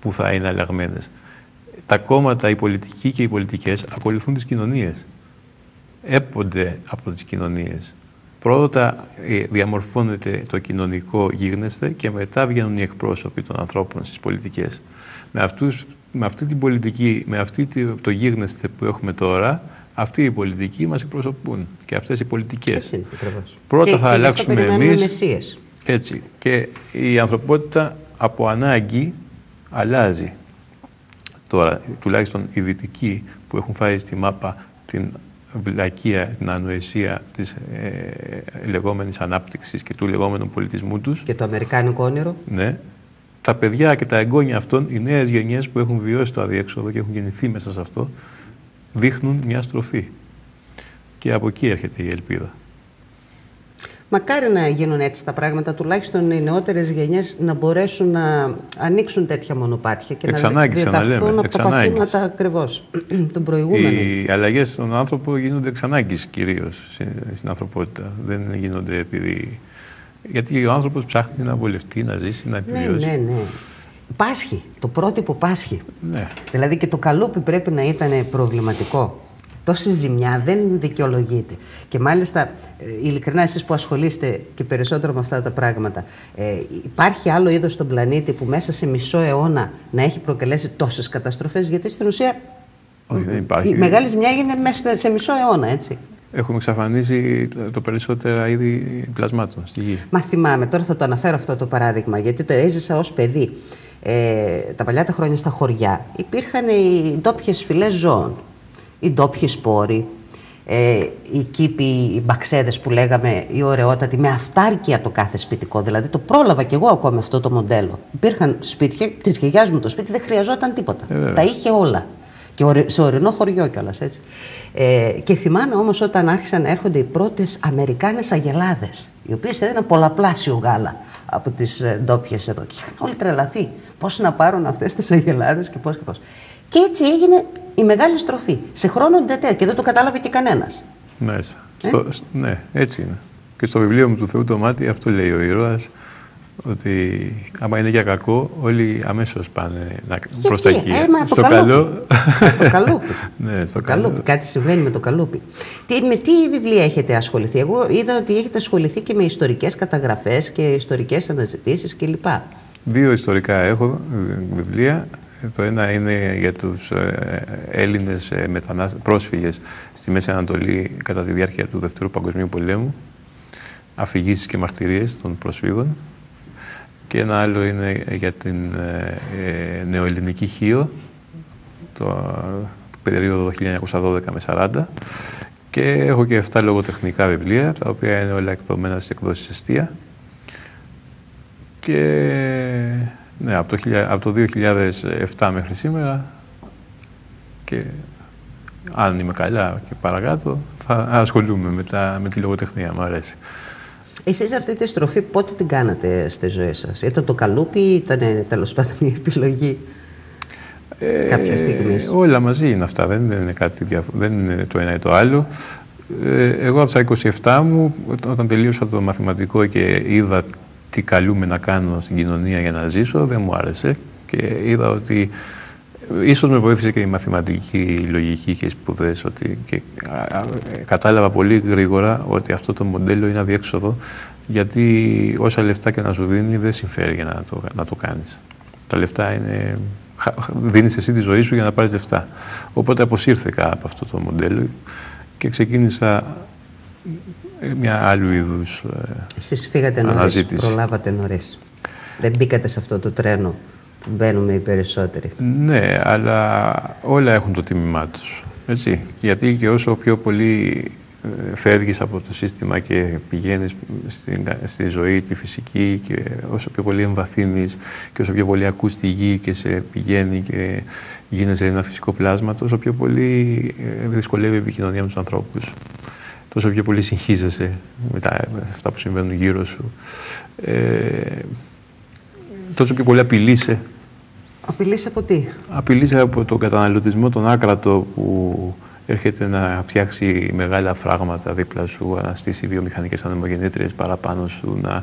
S2: που θα είναι αλλαγμένες. Τα κόμματα, οι πολιτικοί και οι πολιτικές ακολουθούν τις κοινωνίες. Έπονται από τις κοινωνίες. Πρώτα ε, διαμορφώνεται το κοινωνικό γίγνεσθε και μετά βγαίνουν οι εκπρόσωποι των ανθρώπων στις πολιτικές. Με, αυτούς, με αυτή την πολιτική, με αυτή τη- το γίγνεσθε που έχουμε τώρα, αυτοί οι πολιτικοί μας εκπροσωπούν και αυτές οι πολιτικές.
S1: Έτσι είναι ακριβώς.
S2: Πρώτα
S1: και,
S2: θα
S1: και γι' αυτό
S2: αλλάξουμε
S1: περιμένουμε
S2: εμείς.
S1: μεσίες.
S2: Έτσι. Και η ανθρωπότητα από ανάγκη αλλάζει. Τώρα, τουλάχιστον οι δυτικοί που έχουν φάει στη μάπα την βλακεία, την ανοησία της ε, λεγόμενης ανάπτυξης και του λεγόμενου πολιτισμού τους,
S1: Και το αμερικάνικο όνειρο.
S2: ναι, τα παιδιά και τα εγγόνια αυτών, οι νέες γενιές που έχουν βιώσει το αδιέξοδο και έχουν γεννηθεί μέσα σε αυτό, δείχνουν μια στροφή. Και από εκεί έρχεται η ελπίδα.
S1: Μακάρι να γίνουν έτσι τα πράγματα, τουλάχιστον οι νεότερες γενιές να μπορέσουν να ανοίξουν τέτοια μονοπάτια και
S2: Εξ
S1: να
S2: ανάγκης,
S1: διδαχθούν
S2: ξαναλέμε,
S1: από
S2: εξ
S1: τα
S2: ανάγκης.
S1: παθήματα ακριβώς των προηγούμενων.
S2: Οι αλλαγές στον άνθρωπο γίνονται εξ ανάγκης κυρίως στην, στην ανθρωπότητα. Δεν γίνονται επειδή... Γιατί ο άνθρωπος ψάχνει να βολευτεί, να ζήσει, να
S1: Ναι,
S2: επιβιώσει.
S1: ναι, ναι. Πάσχει, το πρότυπο πάσχει.
S2: Ναι.
S1: Δηλαδή και το καλούπι πρέπει να ήταν προβληματικό. Τόση ζημιά δεν δικαιολογείται. Και μάλιστα, ε, ειλικρινά εσείς που ασχολείστε και περισσότερο με αυτά τα πράγματα, ε, υπάρχει άλλο είδος στον πλανήτη που μέσα σε μισό αιώνα να έχει προκαλέσει τόσες καταστροφές, γιατί στην ουσία
S2: Όχι, δεν υπάρχει.
S1: η μεγάλη ζημιά έγινε μέσα σε μισό αιώνα, έτσι.
S2: Έχουμε εξαφανίσει το, το περισσότερα είδη πλασμάτων στη γη.
S1: Μα θυμάμαι, τώρα θα το αναφέρω αυτό το παράδειγμα, γιατί το έζησα ως παιδί. Ε, τα παλιά τα χρόνια στα χωριά υπήρχαν οι ντόπιες φυλές ζώων, οι ντόπιοι σπόροι, ε, οι κήποι, οι μπαξέδες που λέγαμε, οι ωραιότατοι, με αυτάρκεια το κάθε σπιτικό. Δηλαδή το πρόλαβα κι εγώ ακόμη αυτό το μοντέλο. Υπήρχαν σπίτια, τη γιαγιάς μου το σπίτι δεν χρειαζόταν τίποτα.
S2: Ε,
S1: τα είχε όλα. Και ορε- σε ορεινό χωριό κιόλας, έτσι. Ε, και θυμάμαι όμως όταν άρχισαν να έρχονται οι πρώτες Αμερικάνες αγελάδες, οι οποίες έδιναν πολλαπλάσιο γάλα από τις ε, ντόπιες εδώ. Και είχαν όλοι τρελαθεί. Πώς να πάρουν αυτές τις αγελάδες και πώς και πώς. Και έτσι έγινε η μεγάλη στροφή. Σε χρόνο τέτοια και δεν το κατάλαβε και κανένας.
S2: Μέσα.
S1: Ε;
S2: Στο- ναι, έτσι είναι. Και στο βιβλίο μου του Θεού το μάτι αυτό λέει ο ήρωας, ότι άμα είναι για κακό, όλοι αμέσως πάνε να, προς τα εκεί.
S1: Ε, μα το
S2: στο
S1: καλούπι.
S2: καλό...
S1: το καλούπι.
S2: ναι, στο
S1: Το καλούπι. Κάτι συμβαίνει με το καλούπι. Τι, με τι βιβλία έχετε ασχοληθεί; Εγώ είδα ότι έχετε ασχοληθεί και με ιστορικές καταγραφές και ιστορικές αναζητήσεις κλπ.
S2: Δύο ιστορικά έχω ε, βιβλία. Το ένα είναι για τους ε, Έλληνες ε, μετανάστες, πρόσφυγες στη Μέση Ανατολή κατά τη διάρκεια του Δευτέρου Παγκοσμίου Πολέμου. Αφηγήσεις και μαρτυρίες των προσφύγων. Και ένα άλλο είναι για την ε, ε, νεοελληνική Χίο, το περίοδο 1912 με 40. Και έχω και 7 λογοτεχνικά βιβλία, τα οποία είναι όλα εκδομένα στις εκδόσεις Εστία. Και ναι, από το, χιλια- από το 2007 μέχρι σήμερα και αν είμαι καλά και παρακάτω θα ασχολούμαι με, τα, με τη λογοτεχνία, μου αρέσει.
S1: Εσείς αυτή τη στροφή πότε την κάνατε στη ζωή σας; Ήταν το καλούπι ή ήταν τέλος πάντων μια επιλογή. Κάποια στιγμή.
S2: Ε, όλα μαζί είναι αυτά, δεν είναι, κάτι διαφο- δεν είναι το ένα ή το άλλο. Ε, εγώ από τα 27 μου, ό- όταν τελείωσα το μαθηματικό και είδα τι καλούμε να κάνω στην κοινωνία για να ζήσω, δεν μου άρεσε και είδα ότι ε, ίσως με βοήθησε και η μαθηματική η λογική και οι σπουδές ότι και, α, α, ε, κατάλαβα πολύ γρήγορα ότι αυτό το μοντέλο είναι αδιέξοδο γιατί όσα λεφτά και να σου δίνει δεν συμφέρει για να το, να το κάνεις. Τα λεφτά είναι δίνεις εσύ τη ζωή σου για να πάρεις λεφτά. Οπότε αποσύρθηκα από αυτό το μοντέλο και ξεκίνησα ε, μια άλλου είδους.
S1: Εσείς φύγατε νωρίς,
S2: Αναζήτηση.
S1: προλάβατε νωρίς. Δεν μπήκατε σε αυτό το τρένο που μπαίνουμε οι περισσότεροι.
S2: Ναι, αλλά όλα έχουν το τίμημά τους. Έτσι. Γιατί και όσο πιο πολύ ε, φεύγεις από το σύστημα και πηγαίνεις στην, στη ζωή, τη φυσική και όσο πιο πολύ εμβαθύνεις και όσο πιο πολύ ακούς τη γη και σε πηγαίνει και γίνεσαι ένα φυσικό πλάσμα, τόσο πιο πολύ ε, δυσκολεύει η επικοινωνία με τους ανθρώπους. Τόσο πιο πολύ συγχύζεσαι με, τα, με αυτά που συμβαίνουν γύρω σου. Ε, τόσο πιο πολύ απειλείσαι
S1: Απειλής από τι;
S2: Απειλείσαι από τον καταναλωτισμό τον άκρατο που έρχεται να φτιάξει μεγάλα φράγματα δίπλα σου, να στήσει βιομηχανικές ανεμογεννήτριες παραπάνω σου, να,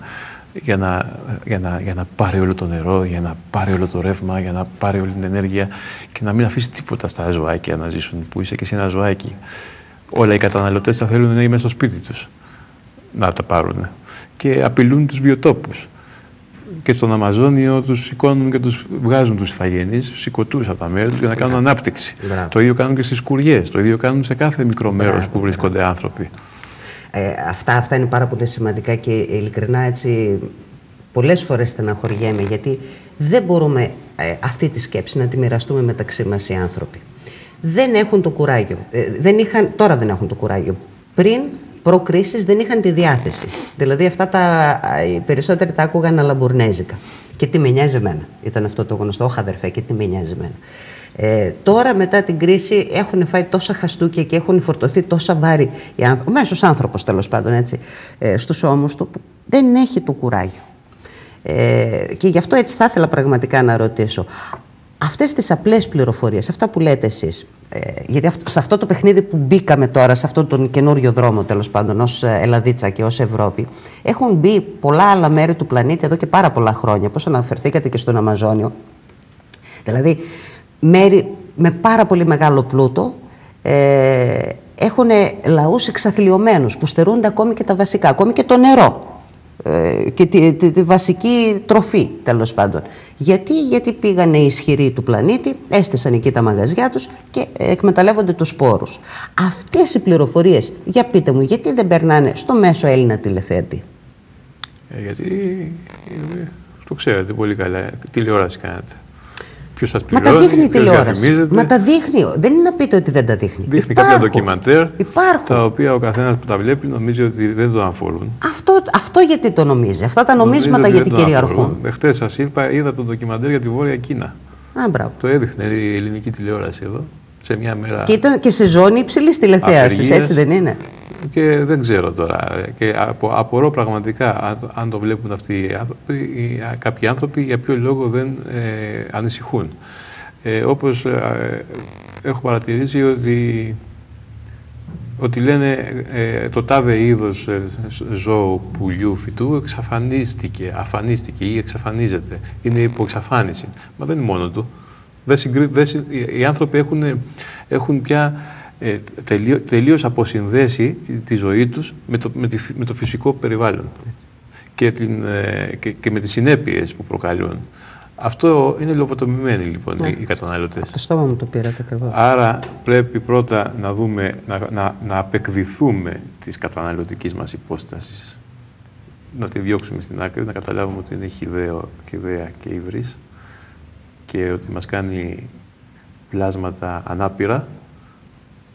S2: για, να, για, να, για να πάρει όλο το νερό, για να πάρει όλο το ρεύμα, για να πάρει όλη την ενέργεια και να μην αφήσει τίποτα στα ζωάκια να ζήσουν, που είσαι και εσύ ένα ζωάκι. Όλα οι καταναλωτές θα θέλουν να είναι μέσα στο σπίτι τους να τα πάρουν και απειλούν τους βιοτόπους και στον Αμαζόνιο τους σηκώνουν και τους βγάζουν τους ηθαγενείς, του σηκωτούς από τα μέρη τους για να κάνουν ανάπτυξη.
S1: Μπράβο.
S2: Το ίδιο κάνουν και στις κουριές. Το ίδιο κάνουν σε κάθε μικρό μέρος
S1: Μπράβο,
S2: που βρίσκονται άνθρωποι.
S1: Ε, αυτά, αυτά είναι πάρα πολύ σημαντικά και ειλικρινά έτσι πολλές φορές στεναχωριέμαι γιατί δεν μπορούμε ε, αυτή τη σκέψη να τη μοιραστούμε μεταξύ μας οι άνθρωποι. Δεν έχουν το κουράγιο. Ε, δεν είχαν, τώρα δεν έχουν το κουράγιο. Πριν προκρίσεις δεν είχαν τη διάθεση. Δηλαδή αυτά τα, α, οι περισσότεροι τα άκουγαν αλαμπουρνέζικα. Και τι με νοιάζει εμένα. Ήταν αυτό το γνωστό, όχι αδερφέ, και τι με νοιάζει εμένα. Ε, τώρα μετά την κρίση έχουν φάει τόσα χαστούκια και έχουν φορτωθεί τόσα βάρη οι άνθρω- ο μέσος άνθρωπος τέλος πάντων έτσι, ε, στους ώμους του που δεν έχει το κουράγιο. Ε, και γι' αυτό έτσι θα ήθελα πραγματικά να ρωτήσω. Αυτές τις απλές πληροφορίες, αυτά που λέτε εσείς, ε, γιατί σε αυτό το παιχνίδι που μπήκαμε τώρα, σε αυτό τον καινούριο δρόμο τέλος πάντων ως ε, Ελλαδίτσα και ως Ευρώπη, έχουν μπει πολλά άλλα μέρη του πλανήτη εδώ και πάρα πολλά χρόνια, πώς αναφερθήκατε και στον Αμαζόνιο. Δηλαδή, μέρη με πάρα πολύ μεγάλο πλούτο, ε, έχουν λαούς εξαθλειωμένους που στερούνται ακόμη και τα βασικά, ακόμη και το νερό. Ε, και τη, τη, βασική τροφή τέλος πάντων. Γιατί, γιατί πήγανε οι ισχυροί του πλανήτη, έστησαν εκεί τα μαγαζιά τους και εκμεταλλεύονται τους σπόρους. Αυτές οι πληροφορίες, για πείτε μου, γιατί δεν περνάνε στο μέσο Έλληνα τηλεθέτη;
S2: Ε, γιατί ε, το ξέρετε πολύ καλά, τηλεόραση κάνετε. Ποιο σας
S1: πληρώνει, Μα τα δείχνει η τηλεόραση. Μα τα δείχνει. Δεν είναι να πείτε ότι δεν τα δείχνει.
S2: Δείχνει Υπάρχουν. κάποια ντοκιμαντέρ. Υπάρχουν. Τα οποία ο καθένας που τα βλέπει νομίζει ότι δεν το αφορούν.
S1: Αυτό, αυτό γιατί το νομίζει. Αυτά τα νομίσματα γιατί κυριαρχούν.
S2: Εχθές σας είπα, είδα το ντοκιμαντέρ για τη Βόρεια Κίνα.
S1: Α, μπράβο.
S2: Το έδειχνε η ελληνική τηλεόραση εδώ. Σε μια μέρα.
S1: Και ήταν και σε ζώνη υψηλής τηλεθέασης, έτσι δεν είναι;
S2: Και δεν ξέρω τώρα. Και απορώ πραγματικά αν, το βλέπουν αυτοί οι άνθρωποι, ή κάποιοι άνθρωποι για ποιο λόγο δεν ε, ανησυχούν. Ε, όπως ε, έχω παρατηρήσει ότι, ότι λένε ε, το τάδε είδος ε, ζώου, πουλιού, φυτού εξαφανίστηκε, αφανίστηκε ή εξαφανίζεται. Είναι υποεξαφάνιση. Μα δεν είναι μόνο του. Δεν δεν, οι άνθρωποι έχουν, έχουν πια ε, τελείω, τελείως αποσυνδέσει τη, ζωή τους με το, με, με το φυσικό περιβάλλον και, την, ε, και, και με τις συνέπειες που προκαλούν. Αυτό είναι λογοτομημένοι λοιπόν ναι. οι καταναλωτές.
S1: Το στόμα μου το πήρατε ακριβώς.
S2: Άρα πρέπει πρώτα να δούμε, να, να, να απεκδηθούμε της καταναλωτικής μας υπόστασης. Να τη διώξουμε στην άκρη, να καταλάβουμε ότι είναι χιδαίο, χιδαία και υβρή και ότι μας κάνει πλάσματα ανάπηρα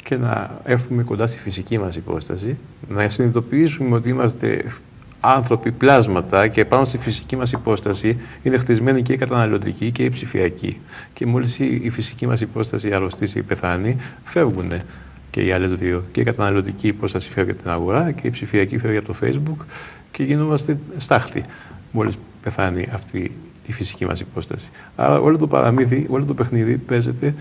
S2: και να έρθουμε κοντά στη φυσική μας υπόσταση, να συνειδητοποιήσουμε ότι είμαστε άνθρωποι πλάσματα και πάνω στη φυσική μας υπόσταση είναι χτισμένη και η καταναλωτική και η ψηφιακή. Και μόλις η φυσική μας υπόσταση αρρωστήσει ή πεθάνει, φεύγουν και οι άλλες δύο. Και η καταναλωτική υπόσταση φεύγει από την αγορά και η ψηφιακή φεύγει από το facebook και γινόμαστε στάχτη μόλις πεθάνει αυτή η φυσική μας υπόσταση. Άρα όλο το παραμύθι, όλο το παιχνίδι παίζεται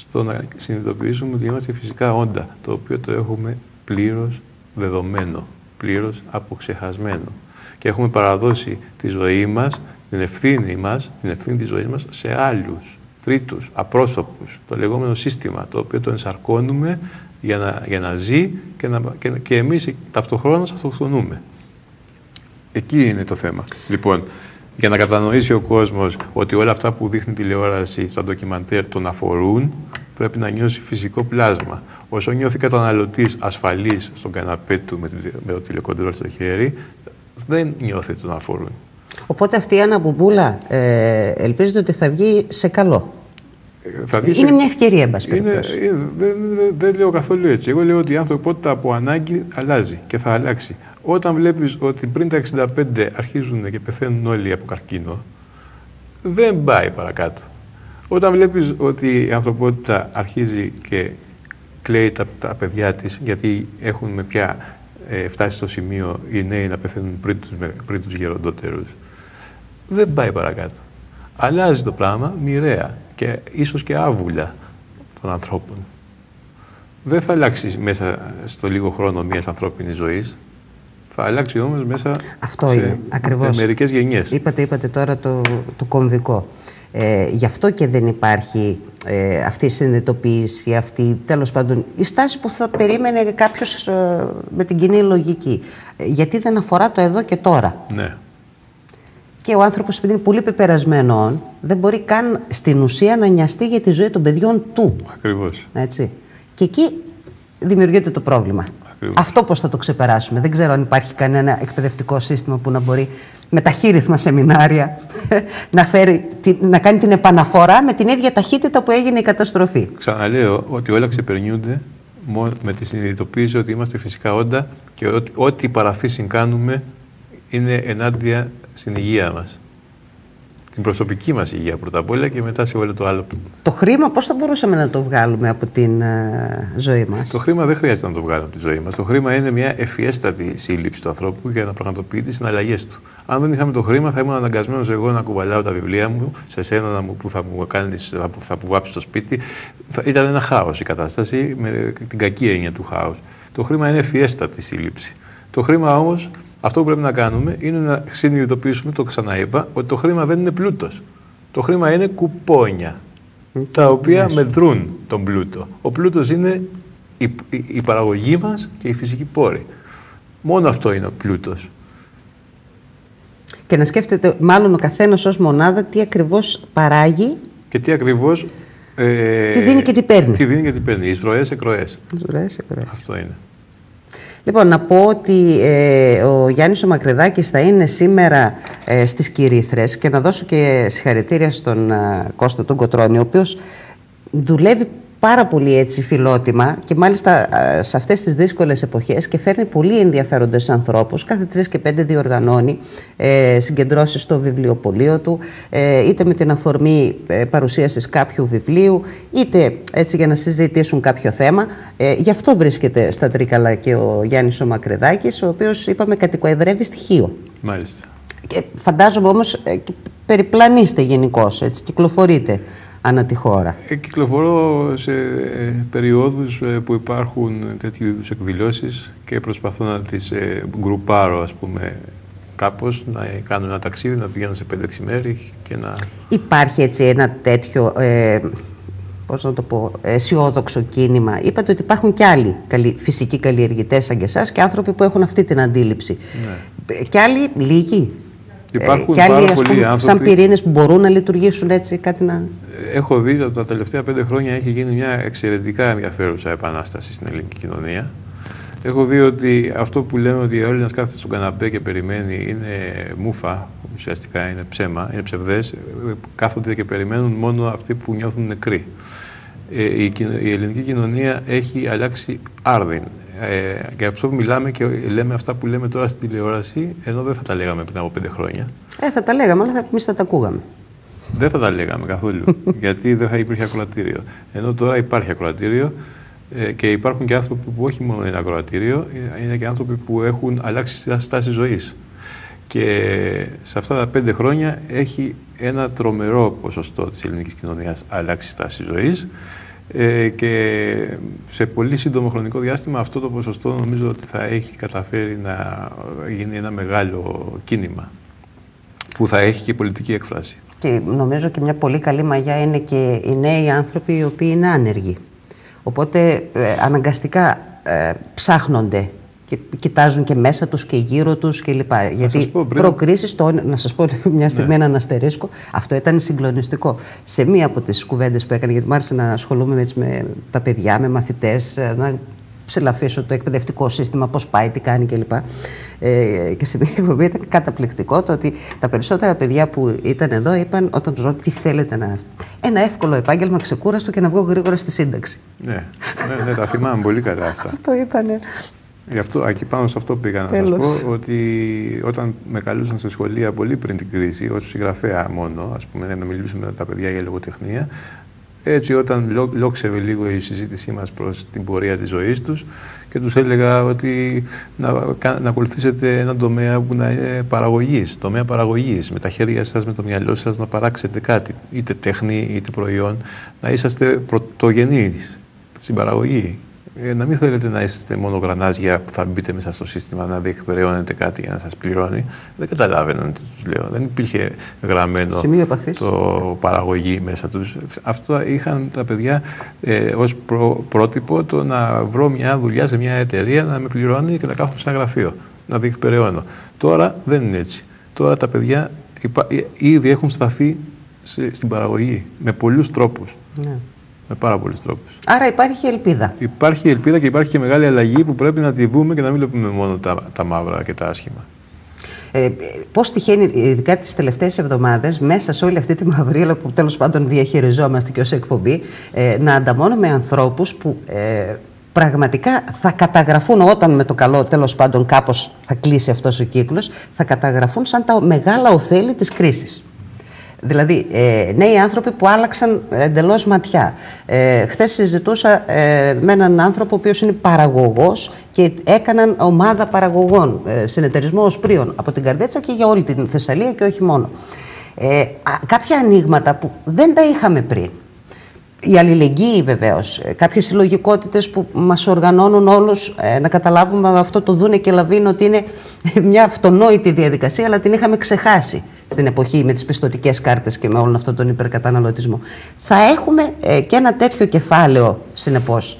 S2: στο να συνειδητοποιήσουμε ότι είμαστε φυσικά όντα, το οποίο το έχουμε πλήρως δεδομένο, πλήρως αποξεχασμένο. Και έχουμε παραδώσει τη ζωή μας, την ευθύνη μας, την ευθύνη της ζωής μας σε άλλους, τρίτους, απρόσωπους, το λεγόμενο σύστημα, το οποίο το ενσαρκώνουμε για να, για να ζει και, να, και, και εμείς ταυτοχρόνως αυτοκτονούμε. Εκεί είναι το θέμα. Λοιπόν, για να κατανοήσει ο κόσμος ότι όλα αυτά που δείχνει τηλεόραση στα ντοκιμαντέρ τον αφορούν, πρέπει να νιώσει φυσικό πλάσμα. Όσο νιώθει καταναλωτής ασφαλής στον καναπέ του με, το τηλεκοντρόλ στο χέρι, δεν νιώθει τον αφορούν.
S1: Οπότε αυτή η Αναμπουμπούλα ε, ελπίζετε ότι θα βγει σε καλό. Ε, είναι μια ευκαιρία, εν πάση περιπτώσει.
S2: Δεν, δεν, λέω καθόλου έτσι. Εγώ λέω ότι η ανθρωπότητα από ανάγκη αλλάζει και θα αλλάξει. Όταν βλέπεις ότι πριν τα 65 αρχίζουν και πεθαίνουν όλοι από καρκίνο, δεν πάει παρακάτω. Όταν βλέπεις ότι η ανθρωπότητα αρχίζει και κλαίει τα, τα παιδιά της γιατί έχουν πια ε, φτάσει στο σημείο οι νέοι να πεθαίνουν πριν τους, πριν τους γεροντότερους, δεν πάει παρακάτω. Αλλάζει το πράγμα μοιραία και ίσως και άβουλα των ανθρώπων. Δεν θα αλλάξει μέσα στο λίγο χρόνο μιας ανθρώπινης ζωής, θα αλλάξει όμως μέσα
S1: Αυτό σε είναι, ακριβώς.
S2: μερικές γενιές.
S1: Είπατε, είπατε τώρα το, το κομβικό. Ε, γι' αυτό και δεν υπάρχει ε, αυτή η συνειδητοποίηση, αυτή τέλος πάντων η στάση που θα περίμενε κάποιος ε, με την κοινή λογική. Ε, γιατί δεν αφορά το εδώ και τώρα.
S2: Ναι.
S1: Και ο άνθρωπος επειδή είναι πολύ πεπερασμένο δεν μπορεί καν στην ουσία να νοιαστεί για τη ζωή των παιδιών του.
S2: Ακριβώς.
S1: Έτσι. Και εκεί δημιουργείται το πρόβλημα. Αυτό πώς θα το ξεπεράσουμε. Δεν ξέρω αν υπάρχει κανένα εκπαιδευτικό σύστημα που να μπορεί με ταχύρυθμα σεμινάρια να, φέρει, να κάνει την επαναφορά με την ίδια ταχύτητα που έγινε η καταστροφή.
S2: Ξαναλέω ότι όλα ξεπερνιούνται με τη συνειδητοποίηση ότι είμαστε φυσικά όντα και ότι ό,τι παραφύσιν κάνουμε είναι ενάντια στην υγεία μας. Την προσωπική μας υγεία πρώτα απ' όλα και μετά σε όλο το άλλο.
S1: Το χρήμα πώς θα μπορούσαμε να το βγάλουμε από την ε, ζωή μας;
S2: Το χρήμα δεν χρειάζεται να το βγάλουμε από τη ζωή μας. Το χρήμα είναι μια ευφιέστατη σύλληψη του ανθρώπου για να πραγματοποιεί τι συναλλαγές του. Αν δεν είχαμε το χρήμα, θα ήμουν αναγκασμένος εγώ να κουβαλάω τα βιβλία μου σε σένα να μου, που θα μου κάνεις, θα, θα μου βάψει το σπίτι. Θα, ήταν ένα χάος η κατάσταση με την κακή έννοια του χάους. Το χρήμα είναι ευφιέστατη σύλληψη. Το χρήμα όμως, αυτό που πρέπει να κάνουμε είναι να συνειδητοποιήσουμε, το ξαναείπα, ότι το χρήμα δεν είναι πλούτος. Το χρήμα είναι κουπόνια, τα οποία μετρούν τον πλούτο. Ο πλούτος είναι η, η, η παραγωγή μας και η φυσική πόρη. Μόνο αυτό είναι ο πλούτος
S1: και να σκέφτεται μάλλον ο καθένας ως μονάδα τι ακριβώς παράγει.
S2: Και τι ακριβώς.
S1: Ε, τι δίνει και τι παίρνει.
S2: Τι δίνει και τι παίρνει. Εισρωέ, εκροές.
S1: Εισρωέ, εκροές.
S2: Αυτό είναι.
S1: Λοιπόν, να πω ότι ε, ο Γιάννης ο Μακρυδάκης θα είναι σήμερα ε, στις Κυρίθρες και να δώσω και συγχαρητήρια στον ε, Κώστα τον Κοτρώνη, ο οποίος δουλεύει πάρα πολύ έτσι φιλότιμα και μάλιστα σε αυτές τις δύσκολες εποχές και φέρνει πολύ ενδιαφέροντες ανθρώπους. Κάθε τρεις και πέντε διοργανώνει ε, συγκεντρώσεις στο βιβλιοπωλείο του, ε, είτε με την αφορμή ε, παρουσίασης κάποιου βιβλίου, είτε έτσι για να συζητήσουν κάποιο θέμα. Ε, γι' αυτό βρίσκεται στα Τρίκαλα και ο Γιάννης ο Μακρεδάκης, ο οποίος είπαμε κατοικοεδρεύει στοιχείο.
S2: Μάλιστα.
S1: Και φαντάζομαι όμως ε, περιπλανείστε γενικώς, έτσι, κυκλοφορείτε ανά τη χώρα.
S2: Ε, κυκλοφορώ σε ε, περιόδους ε, που υπάρχουν τέτοιου είδους εκδηλώσεις και προσπαθώ να τις ε, γκρουπάρω, ας πούμε, κάπως, να κάνω ένα ταξίδι, να πηγαίνω σε 5-6 μέρη και να...
S1: Υπάρχει έτσι ένα τέτοιο, ε, πώς να το πω, αισιόδοξο κίνημα. Είπατε ότι υπάρχουν και άλλοι φυσικοί καλλιεργητές σαν και εσάς και άνθρωποι που έχουν αυτή την αντίληψη. Ναι. Και άλλοι λίγοι;
S2: Υπάρχουν ε, και άλλοι, πάρα πολλοί
S1: άνθρωποι... σαν πυρήνες που μπορούν να λειτουργήσουν έτσι, κάτι να.
S2: Έχω δει ότι τα τελευταία πέντε χρόνια έχει γίνει μια εξαιρετικά ενδιαφέρουσα επανάσταση στην ελληνική κοινωνία. Έχω δει ότι αυτό που λέμε ότι ο Έλληνας κάθεται στον καναπέ και περιμένει είναι μούφα, ουσιαστικά είναι ψέμα, είναι ψευδές. Κάθονται και περιμένουν μόνο αυτοί που νιώθουν νεκροί. Ε, η ελληνική κοινωνία έχει αλλάξει άρδιν. Ε, και αυτό που μιλάμε και λέμε αυτά που λέμε τώρα στην τηλεόραση, ενώ δεν θα τα λέγαμε πριν από πέντε χρόνια.
S1: Ε, θα τα λέγαμε, αλλά εμείς θα τα ακούγαμε.
S2: Δεν θα τα λέγαμε καθόλου, γιατί δεν θα υπήρχε ακροατήριο. Ενώ τώρα υπάρχει ακροατήριο ε, και υπάρχουν και άνθρωποι που όχι μόνο είναι ακροατήριο, είναι και άνθρωποι που έχουν αλλάξει στάση ζωής. Και σε αυτά τα πέντε χρόνια έχει ένα τρομερό ποσοστό της ελληνικής κοινωνίας αλλάξει στάση ζωής ε, και σε πολύ σύντομο χρονικό διάστημα αυτό το ποσοστό νομίζω ότι θα έχει καταφέρει να γίνει ένα μεγάλο κίνημα που θα έχει και πολιτική έκφραση.
S1: Και νομίζω και μια πολύ καλή μαγιά είναι και οι νέοι άνθρωποι οι οποίοι είναι άνεργοι. Οπότε ε, αναγκαστικά ε, ψάχνονται και κοιτάζουν και μέσα τους και γύρω τους κλπ. Γιατί πριν... προκρίσεις, το, να σας πω μια στιγμή ναι. ένα αστερίσκο, αυτό ήταν συγκλονιστικό. Σε μία από τις κουβέντες που έκανε, γιατί μου άρεσε να ασχολούμαι έτσι με τα παιδιά, με μαθητές, ε, να ψηλαφίσω το εκπαιδευτικό σύστημα, πώς πάει, τι κάνει κλπ. Ε, και σε μια εκπομπή ήταν καταπληκτικό το ότι τα περισσότερα παιδιά που ήταν εδώ είπαν όταν τους ρωτήσαν τι θέλετε να. Ένα εύκολο επάγγελμα, ξεκούραστο και να βγω γρήγορα στη σύνταξη.
S2: Ναι, ναι, ναι τα θυμάμαι πολύ καλά αυτά.
S1: Αυτό ήταν.
S2: Γι' αυτό, εκεί πάνω σε αυτό πήγα να σας πω, ότι όταν με καλούσαν σε σχολεία πολύ πριν την κρίση, ως συγγραφέα μόνο, ας πούμε, να μιλήσουμε με τα παιδιά για λογοτεχνία, έτσι όταν λόξευε λίγο η συζήτησή μας προς την πορεία της ζωής τους και τους έλεγα ότι να, να ακολουθήσετε έναν τομέα που να είναι παραγωγής, τομέα παραγωγής, με τα χέρια σας, με το μυαλό σας να παράξετε κάτι, είτε τέχνη είτε προϊόν, να είσαστε πρωτογενείς στην παραγωγή ε, να μην θέλετε να είστε μόνο γρανάζια που θα μπείτε μέσα στο σύστημα να διεκπαιρεώνετε κάτι για να σας πληρώνει. Δεν καταλάβαιναν τι τους λέω. Δεν υπήρχε γραμμένο το παραγωγή μέσα τους. Αυτό είχαν τα παιδιά ε, ως πρότυπο το να βρω μια δουλειά σε μια εταιρεία να με πληρώνει και να κάθομαι σε ένα γραφείο, να διεκπαιρεώνω. Τώρα δεν είναι έτσι. Τώρα τα παιδιά ε, ήδη έχουν σταθεί στην παραγωγή με πολλούς τρόπους. Ναι με πάρα πολλούς τρόπους.
S1: Άρα υπάρχει ελπίδα.
S2: Υπάρχει ελπίδα και υπάρχει και μεγάλη αλλαγή που πρέπει να τη δούμε και να μην βλέπουμε μόνο τα, τα μαύρα και τα άσχημα.
S1: Ε, πώς τυχαίνει, ειδικά τις τελευταίες εβδομάδες, μέσα σε όλη αυτή τη μαυρίλα που τέλος πάντων διαχειριζόμαστε και ως εκπομπή, ε, να ανταμώνουμε ανθρώπους που ε, πραγματικά θα καταγραφούν όταν με το καλό τέλος πάντων κάπως θα κλείσει αυτός ο κύκλος, θα καταγραφούν σαν τα μεγάλα ωφέλη της κρίσης. Δηλαδή, ε, νέοι άνθρωποι που άλλαξαν εντελώς ματιά. Ε, Χθες συζητούσα ε, με έναν άνθρωπο ο οποίος είναι παραγωγός και έκαναν ομάδα παραγωγών, ε, συνεταιρισμό Οσπρίων από την Καρδέτσα και για όλη την Θεσσαλία και όχι μόνο. Ε, κάποια ανοίγματα που δεν τα είχαμε πριν η αλληλεγγύη βεβαίως. Κάποιες συλλογικότητες που μας οργανώνουν όλους ε, να καταλάβουμε αυτό το δούνε και λαβίνο ότι είναι μια αυτονόητη διαδικασία, αλλά την είχαμε ξεχάσει στην εποχή με τις πιστοτικές κάρτες και με όλον αυτόν τον υπερκαταναλωτισμό. Θα έχουμε ε, και ένα τέτοιο κεφάλαιο, συνεπώς,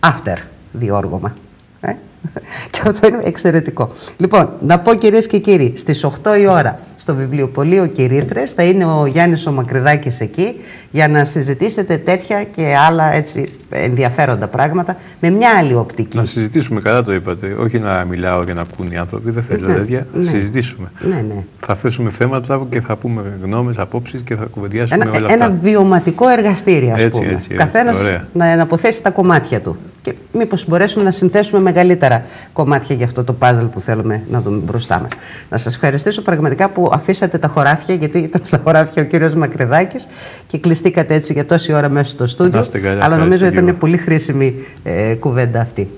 S1: after διόργωμα. Ε; Και αυτό είναι εξαιρετικό. Λοιπόν, να πω κυρίες και κύριοι, στις 8 η ώρα στο βιβλιοπωλείο Κυρίθρες θα είναι ο Γιάννης ο Μακρυδάκης εκεί για να συζητήσετε τέτοια και άλλα έτσι ενδιαφέροντα πράγματα με μια άλλη οπτική.
S2: Να συζητήσουμε, καλά το είπατε. Όχι να μιλάω και να ακούν οι άνθρωποι. Δεν θέλω ναι, τέτοια. Ναι. συζητήσουμε.
S1: Ναι, ναι.
S2: Θα θέσουμε θέματα και θα πούμε γνώμες, απόψεις και θα κουβεντιάσουμε
S1: ένα,
S2: όλα
S1: αυτά. Ένα βιωματικό εργαστήριο, ας πούμε.
S2: Έτσι,
S1: Καθένας να, να αποθέσει τα κομμάτια του. Και μήπως μπορέσουμε να συνθέσουμε μεγαλύτερα κομμάτια για αυτό το puzzle που θέλουμε να δούμε μπροστά μας. Να σας ευχαριστήσω πραγματικά που αφήσατε τα χωράφια, γιατί ήταν στα χωράφια ο κύριος Μακρεδάκης και κλειστήκατε έτσι για τόση ώρα μέσα στο στούντιο. Αλλά νομίζω ότι ήταν πολύ χρήσιμη ε, κουβέντα αυτή.